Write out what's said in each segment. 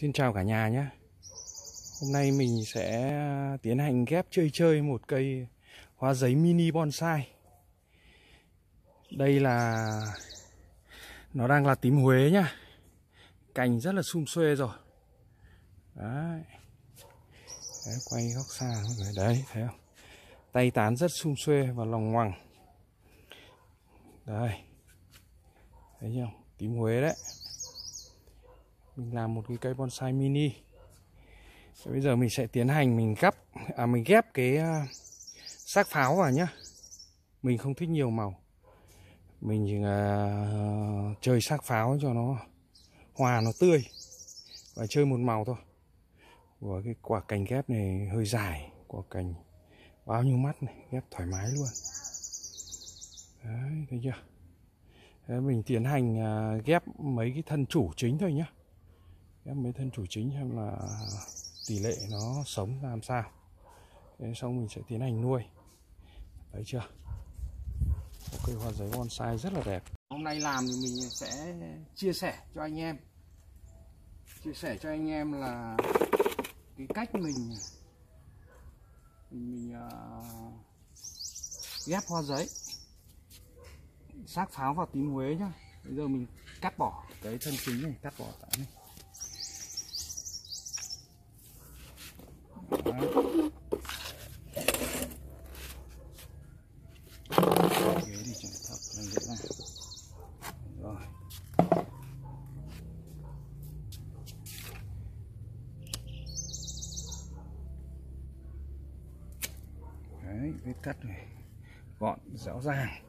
Xin chào cả nhà nhé. Hôm nay mình sẽ à, tiến hành ghép chơi chơi một cây hoa giấy mini bonsai. Đây là Nó đang là tím Huế nhá. Cành rất là sum xuê rồi. Đấy. Đấy, quay góc xa mọi đấy thấy không? Tay tán rất sum xuê và lòng ngoằng. Đây thấy không tím Huế đấy mình làm một cái cây bonsai mini. Bây giờ mình sẽ tiến hành mình gấp à mình ghép cái uh, xác pháo vào nhá. Mình không thích nhiều màu. Mình chỉ uh, chơi xác pháo cho nó hòa nó tươi và chơi một màu thôi. Của cái quả cành ghép này hơi dài quả cành bao nhiêu mắt này ghép thoải mái luôn. Đấy thấy chưa? Thế mình tiến hành uh, ghép mấy cái thân chủ chính thôi nhá ghép mấy thân chủ chính xem là tỷ lệ nó sống làm sao. Thế xong mình sẽ tiến hành nuôi. Thấy chưa? Một cây hoa giấy bonsai rất là đẹp. Hôm nay làm thì mình sẽ chia sẻ cho anh em. Chia sẻ cho anh em là cái cách mình mình, mình uh, ghép hoa giấy. Xác pháo vào tím Huế nhá. Bây giờ mình cắt bỏ cái thân chính này cắt bỏ tại này Đấy. ghế đi cho thấp lên dễ ra rồi đấy vết cắt này gọn rõ ràng.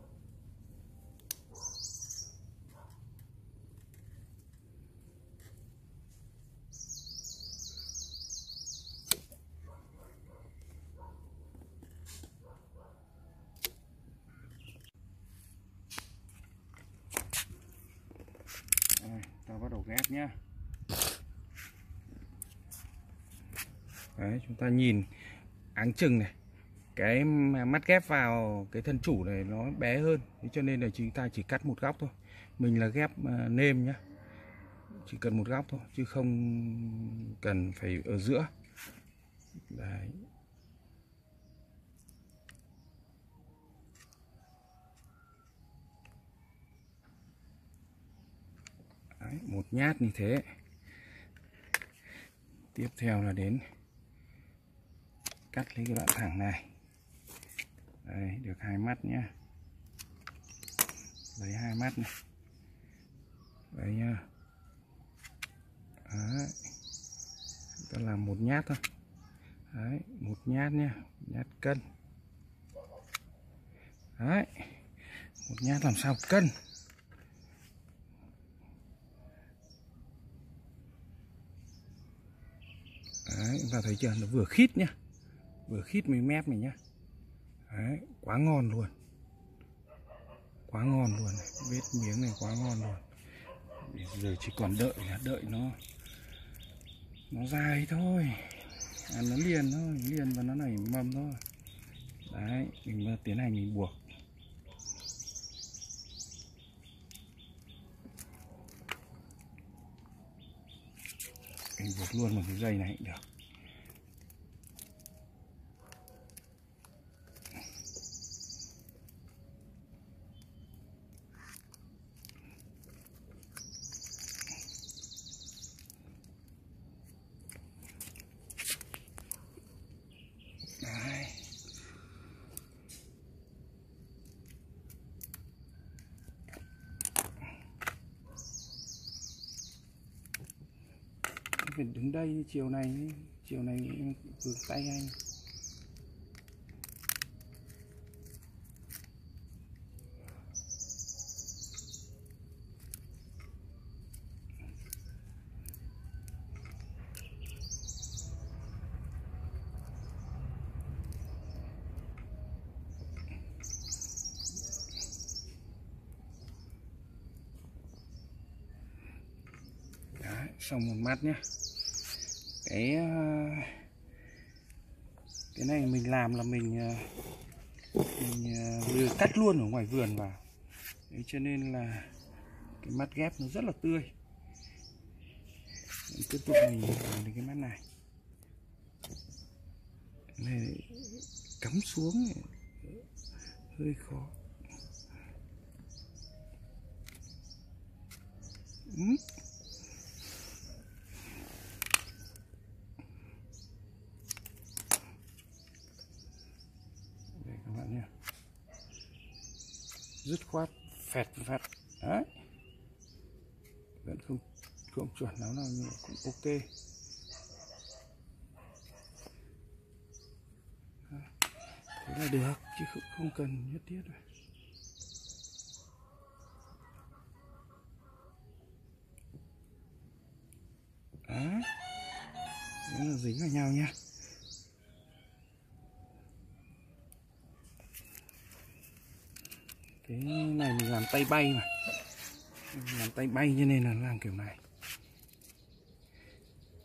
Bắt đầu ghép nhá. Đấy, chúng ta nhìn áng chừng này cái mắt ghép vào cái thân chủ này nó bé hơn. Thế cho nên là chúng ta chỉ cắt một góc thôi. Mình là ghép à, nêm nhá. Chỉ cần một góc thôi chứ không cần phải ở giữa. Đấy. Đấy, một nhát như thế. Tiếp theo là đến cắt lấy cái đoạn thẳng này đây được hai mắt nhá. Lấy hai mắt này. Đấy nhá. Đấy. Ta làm một nhát thôi. Đấy một nhát nhá. Nhát cân. Đấy. Một nhát làm sao cân? Đấy, và thấy chưa? Nó vừa khít nhá. Vừa khít mấy mép này nhá. Đấy, quá ngon luôn. Quá ngon luôn này. vết miếng này quá ngon luôn. Bây giờ chỉ còn đợi là đợi nó nó dài thôi. À, nó liền thôi liền và nó nảy mầm thôi. Đấy mình tiến hành mình buộc. Mình buộc luôn một cái dây này cũng được. Phải đứng đây chiều này chiều này vượt tay anh. Xong một mắt nhé cái ờ, cái này mình làm là mình ờ, mình ờ, vừa cắt luôn ở ngoài vườn vào. Đấy, cho nên là cái mắt ghép nó rất là tươi. Mình tiếp tục mình làm đến cái mắt này. Này cắm xuống hơi khó. Ừ. đây các bạn nhé dứt khoát phẹt phẹt. Đấy. Vẫn không không chuẩn lắm nào nhưng mà cũng ok. Thế là được chứ không, không cần nhất thiết rồi. Đấy. Nó là dính vào nhau nha. Cái này mình làm tay bay mà. Mình làm tay bay cho nên là làm kiểu này.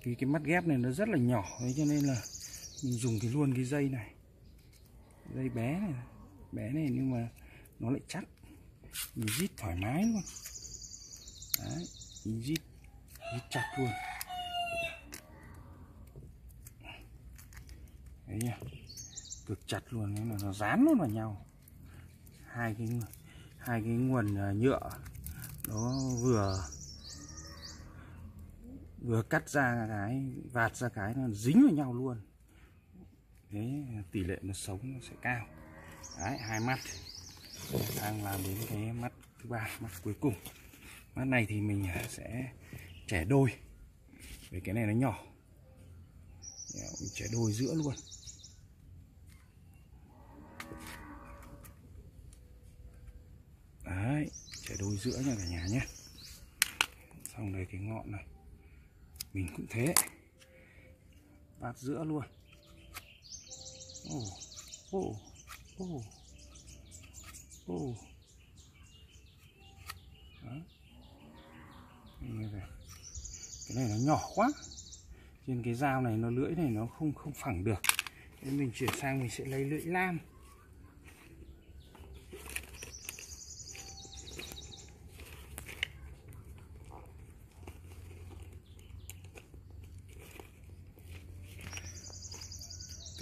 Vì cái mắt ghép này nó rất là nhỏ ấy cho nên là mình dùng thì luôn cái dây này. Dây bé này bé này nhưng mà nó lại chắc. Mình rít thoải mái luôn. Đấy, mình rít rít chặt luôn. Đấy nhỉ cực chặt luôn nên là nó dán luôn vào nhau hai cái hai cái nguồn ờ, nhựa. Nó vừa vừa cắt ra cái, vạt ra cái nó dính vào nhau luôn. Thế tỷ lệ nó sống nó sẽ cao. Đấy, hai mắt. Đang làm đến cái mắt thứ ba, mắt cuối cùng. Mắt này thì mình ờ, sẽ trẻ đôi. Vì cái này nó nhỏ. Trẻ đôi giữa luôn. Đấy trẻ đôi giữa nha cả nhà nhé. Xong đây cái ngọn này. Mình cũng thế. Bát giữa luôn. Ồ ồ ồ ồ cái này nó nhỏ quá. Trên cái dao này nó lưỡi này nó không không phẳng được. Nên mình chuyển sang mình sẽ lấy lưỡi lam.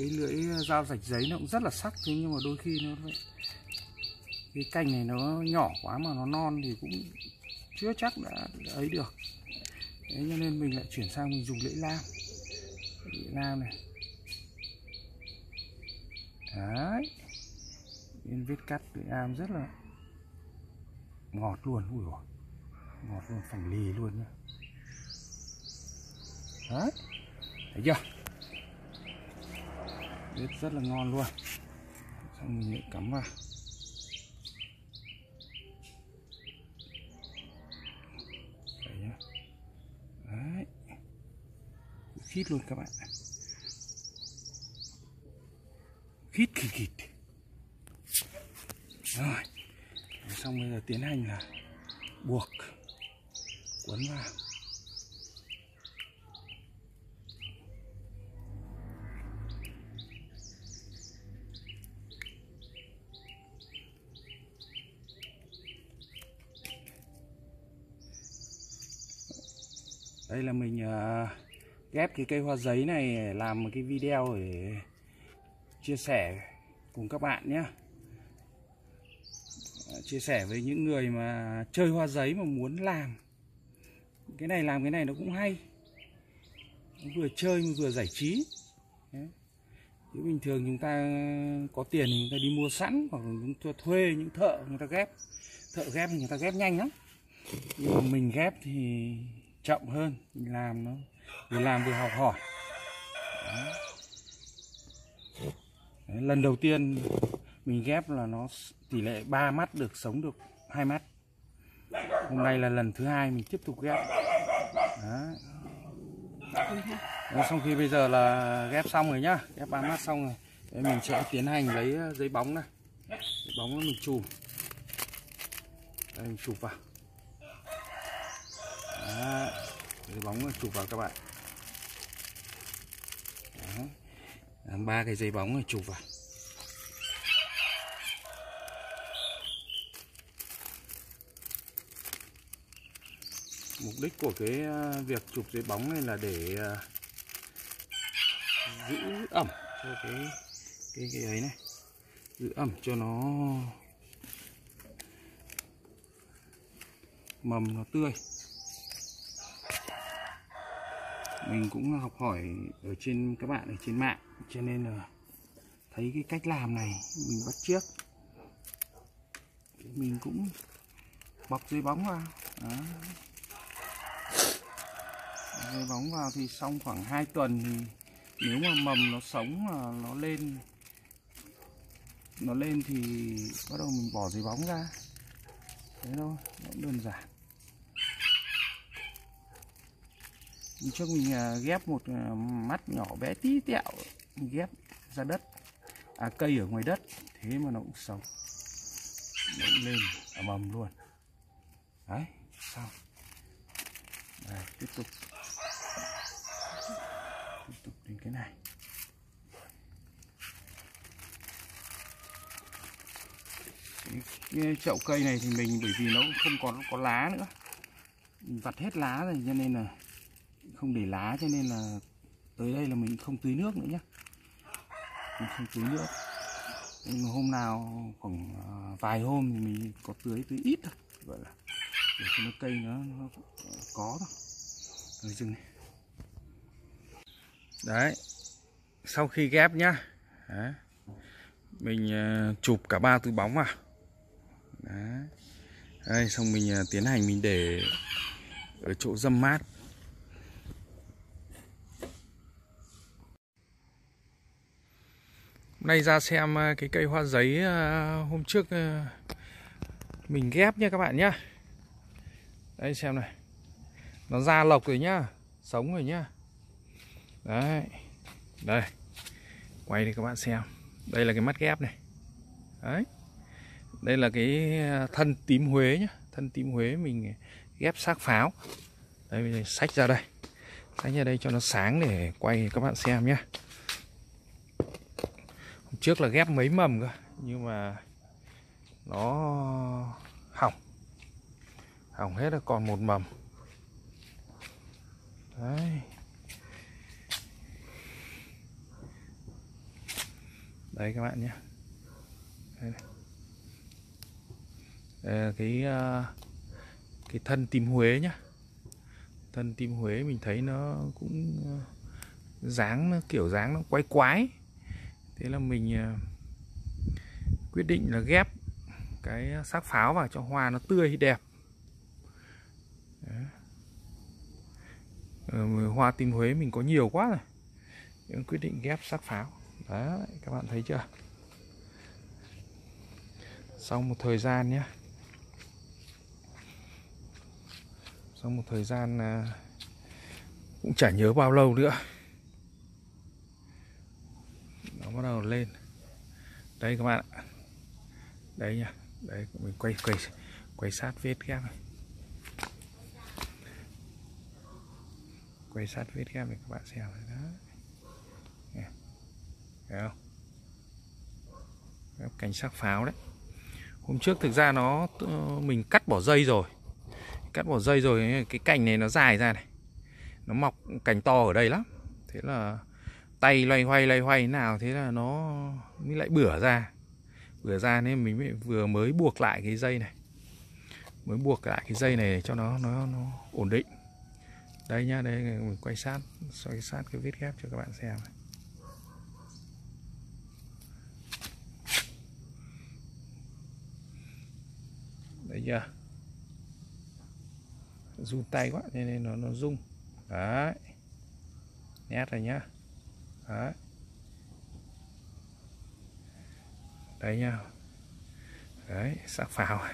Cái lưỡi ờ, dao rạch giấy nó cũng rất là sắc, thế nhưng mà đôi khi nó cái cành này nó nhỏ quá mà nó non thì cũng chưa chắc đã ấy được. Thế cho nên mình lại chuyển sang mình dùng lưỡi lam. Lưỡi lam này. Đấy. Nên vết cắt lưỡi lam rất là ngọt luôn. Ui rồi ngọt luôn, phẳng lì luôn nhá. Đấy. Thấy chưa? Bếp rất là ngon luôn. Xong mình lại cắm vào. Đấy nhá. Đấy. Khít luôn các bạn. Khít khít khít. Rồi. Xong bây giờ tiến hành là buộc quấn vào. Đây là mình uh, ghép cái cây hoa giấy này làm một cái video để chia sẻ cùng các bạn nhé. Ờ, chia sẻ với những người mà chơi hoa giấy mà muốn làm. Cái này làm cái này nó cũng hay. Vừa chơi vừa giải trí. Chứ bình thường chúng ta có tiền thì chúng ta đi mua sẵn hoặc chúng ta thuê những thợ người ta ghép. Thợ ghép thì người ta ghép nhanh lắm. Nhưng mà mình ghép thì chậm hơn mình làm nó vừa làm vừa học hỏi. Đấy. Đấy, lần đầu tiên mình ghép là nó tỷ lệ 3 mắt được sống được hai mắt. Hôm nay là lần thứ hai mình tiếp tục ghép. Đấy. Đấy, xong khi bây giờ là ghép xong rồi nhá ghép ba mắt xong rồi Đấy, mình sẽ tiến hành lấy ờ, giấy bóng này. Giấy bóng mình chùm đây mình chụp vào đó. bóng chụp vào các bạn. Ba cái dây bóng này chụp vào. Mục đích của cái à, việc chụp dây bóng này là để à, giữ ẩm cho cái cái cái ấy này. Giữ ẩm cho nó mầm, nó tươi. Mình cũng học hỏi ở trên, các bạn ở trên mạng. Cho nên là thấy cái cách làm này, mình bắt trước mình cũng bọc dây bóng vào. Đó. dây bóng vào thì xong khoảng 2 tuần thì nếu mà mầm nó sống mà nó lên nó lên thì bắt đầu mình bỏ dây bóng ra. Thế thôi, nó cũng đơn giản. Trước mình à, ghép một à, mắt nhỏ bé tí tẹo mình ghép ra đất. À, cây ở ngoài đất thế mà nó cũng sống. Nó cũng lên mầm luôn. Đấy xong. Đây tiếp tục. Tiếp tục đến cái này. Cái chậu cây này thì mình bởi vì nó không còn có lá nữa. Vặt hết lá rồi cho nên là không để lá cho nên là tới đây là mình không tưới nước nữa nhé mình không tưới nước. Nhưng hôm nào khoảng à, vài hôm thì mình có tưới tưới ít thôi gọi là để cho nó cây nó, nó có thôi. Rồi dừng này. Đấy. Sau khi ghép nhá. Đấy. mình à, chụp cả ba túi bóng vào. Đấy. đây xong mình à, tiến hành mình để ở chỗ dâm mát. Hôm nay ra xem ờ, cái cây hoa giấy ờ, hôm trước ờ, mình ghép nha các bạn nhá. Đây, xem này. Nó ra lộc rồi nhá, Sống rồi nhá. Đấy, Đây. Quay để các bạn xem. Đây là cái mắt ghép này. Đấy. Đây là cái thân tím Huế nhá. Thân tím Huế mình ghép xác pháo. Đây mình sách ra đây. Sách ra đây cho nó sáng để quay các bạn xem nhá trước là ghép mấy mầm cơ. Nhưng mà Nó hỏng. Hỏng hết là còn một mầm. Đấy. Đấy các bạn nhé. Đây, Đây cái ờ, cái thân tim Huế nhá. Thân tim Huế mình thấy nó cũng ờ, dáng nó kiểu dáng nó quái quái thế là mình ờ, quyết định là ghép cái xác pháo vào cho hoa nó tươi đẹp. Đấy. Ờ, hoa tim Huế mình có nhiều quá rồi. Nên quyết định ghép xác pháo. Đấy, các bạn thấy chưa? Sau một thời gian nhé sau một thời gian ờ, cũng chả nhớ bao lâu nữa bắt đầu lên. Đây các bạn ạ. Đây nha đấy mình quay quay quay sát vết ghép này. Quay sát vết ghép để các bạn xem đó Nghe. thấy không? Ghép cành sắc pháo đấy. Hôm trước thực ra nó ờ, mình cắt bỏ dây rồi. Cắt bỏ dây rồi, cái cành này nó dài ra này. Nó mọc, cành to ở đây lắm. Thế là tay loay hoay loay hoay nào thế là nó mới lại bửa ra. Bửa ra nên mình vừa mới buộc lại cái dây này. Mới buộc lại cái dây này cho nó nó nó ổn định. Đây nhá đây mình quay sát xoay sát cái vết ghép cho các bạn xem này. đấy chưa? Run tay quá nên, nên nó nó rung. Đấy. Nét rồi nhá đấy. Đấy nha. Đấy sắc phào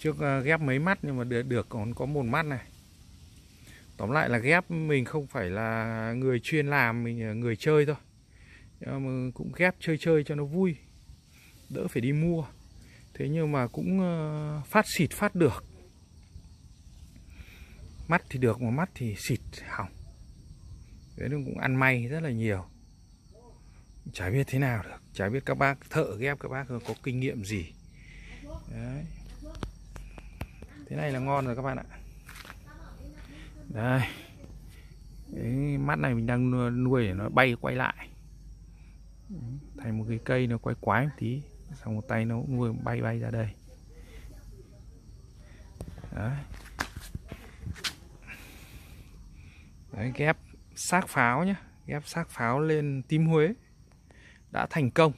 trước ờ, ghép mấy mắt nhưng mà được, được còn có một mắt này. Tóm lại là ghép mình không phải là người chuyên làm mình ờ, người chơi thôi. Nhưng mà cũng ghép chơi chơi cho nó vui. Đỡ phải đi mua. Thế nhưng mà cũng phát xịt phát được. Mắt thì được mà mắt thì xịt hỏng đấy nó cũng ăn may rất là nhiều. Chả biết thế nào được. Chả biết các bác thợ ghép, các bác có kinh nghiệm gì. Đấy. thế này là ngon rồi các bạn ạ. Đây. Cái mắt này mình đang nuôi để nó bay quay lại. Thành một cái cây nó quay quái một tí, xong một tay nó cũng nuôi, bay bay ra đây. Đấy. Đấy, ghép xác pháo nhé ghép xác pháo lên tím Huế. Đã thành công.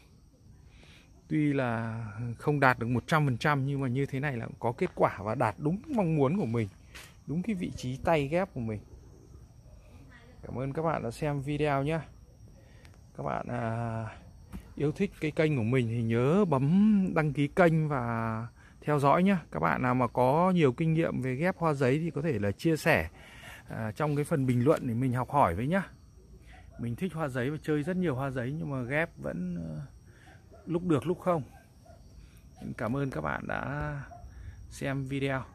Tuy là không đạt được 100% nhưng mà như thế này là có kết quả và đạt đúng mong muốn của mình. Đúng cái vị trí tay ghép của mình. Cảm ơn các bạn đã xem video nhé các bạn à, yêu thích cái kênh của mình thì nhớ bấm đăng ký kênh và theo dõi nhé các bạn nào mà có nhiều kinh nghiệm về ghép hoa giấy thì có thể là chia sẻ à, trong cái phần bình luận thì mình học hỏi với nhá. Mình thích hoa giấy và chơi rất nhiều hoa giấy nhưng mà ghép vẫn ờ, lúc được lúc không. Cảm ơn các bạn đã xem video.